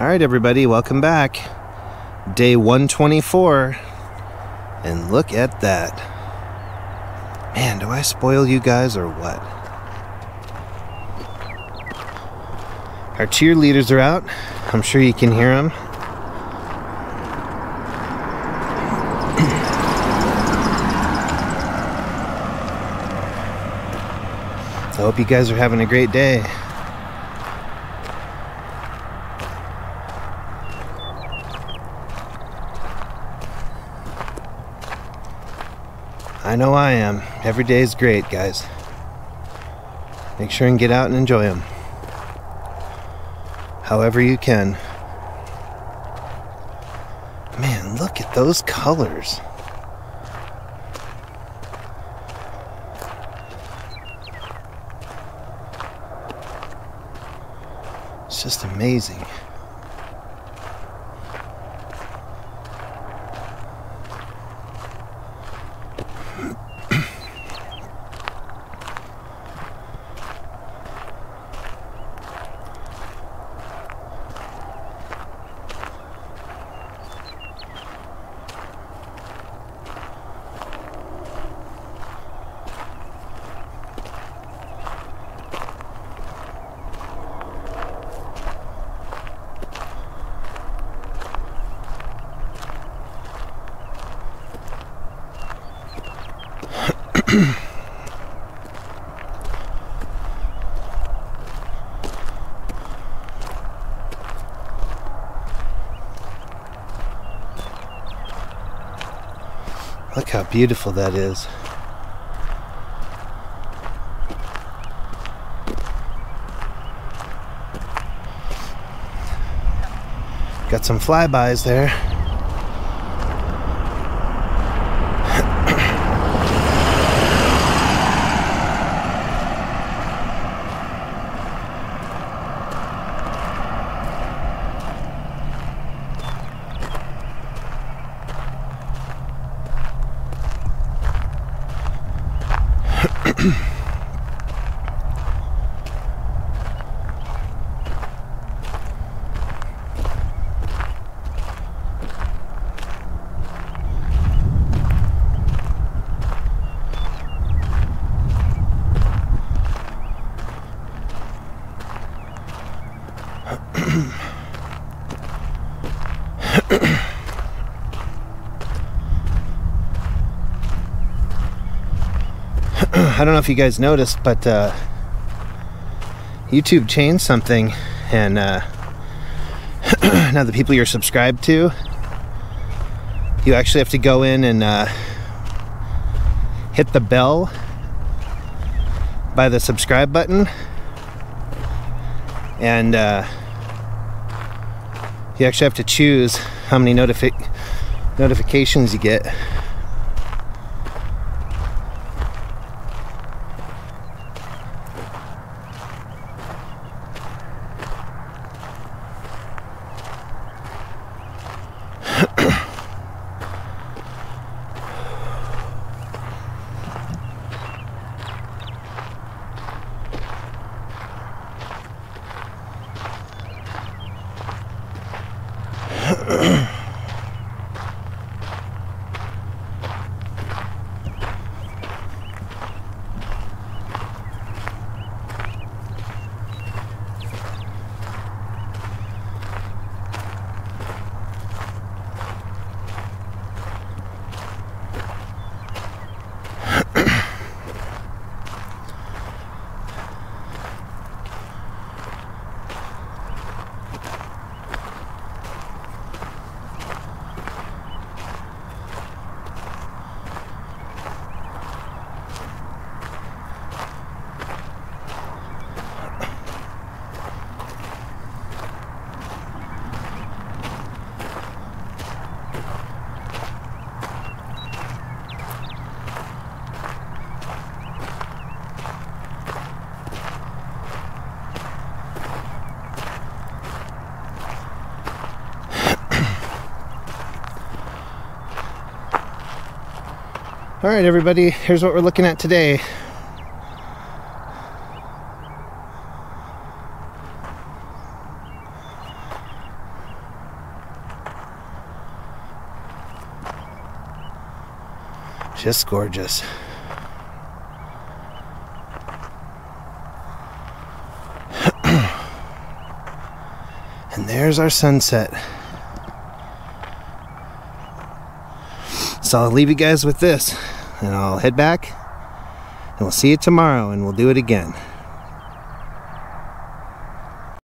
All right, everybody, welcome back. Day 124. And look at that. Man, do I spoil you guys or what? Our cheerleaders are out. I'm sure you can hear them. I hope you guys are having a great day. I know I am. Every day is great, guys. Make sure and get out and enjoy them. However you can. Man, look at those colors. It's just amazing. Look how beautiful that is. Got some flybys there. mm I don't know if you guys noticed, but uh, YouTube changed something, and uh, now the people you're subscribed to, you actually have to go in and uh, hit the bell by the subscribe button, and uh, you actually have to choose how many notifi- notifications you get. Yeah. All right, everybody, here's what we're looking at today. Just gorgeous. and there's our sunset. So I'll leave you guys with this, and I'll head back, and we'll see you tomorrow, and we'll do it again.